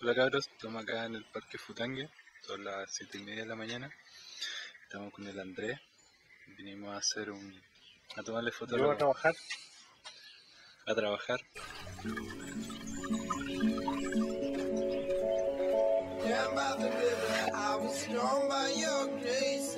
Hola cabros, estamos acá en el Parque Futangue, son las 7 y media de la mañana. Estamos con el Andrés, vinimos a hacer un... a tomarle fotos a trabajar. a trabajar. Down by the river, I was drawn by your grace into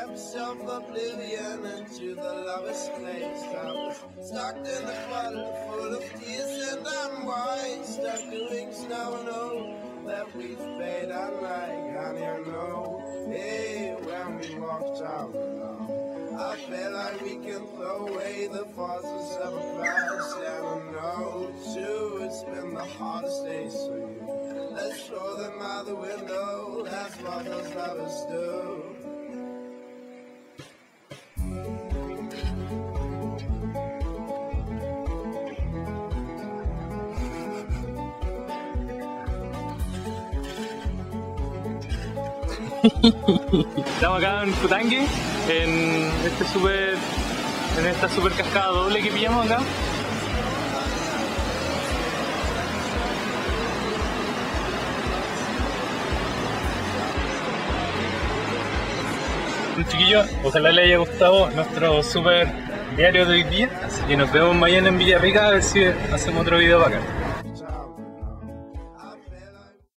depths of oblivion, into the lowest place. I was stuck in a puddle full of tears, and I'm white, stuck doing snow, no, that we've paid unlike honey, know, Hey, when we walked out alone, I feel like we can throw away the forces of a past, and I know too, it's been the hardest days for you. Let's throw them out the window, that's what those lovers do. Estamos acá en Futangue, en este super, en esta super cascada doble que pillamos acá. Chiquillos, ojalá les haya gustado nuestro super diario de hoy día. Así que nos vemos mañana en Villarrica a ver si hacemos otro video acá.